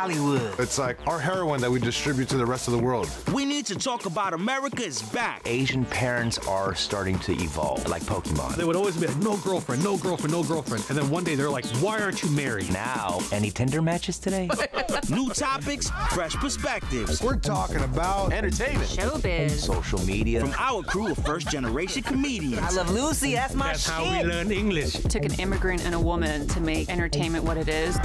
Hollywood. It's like our heroin that we distribute to the rest of the world. We need to talk about America's back. Asian parents are starting to evolve, like Pokemon. They would always be like, no girlfriend, no girlfriend, no girlfriend. And then one day they're like, why aren't you married? Now, any Tinder matches today? New topics, fresh perspectives. We're talking about Entertainment. Showbiz. Social media. From our crew of first generation comedians. I love Lucy. That's my That's shit. how we learn English. It Took an immigrant and a woman to make entertainment what it is.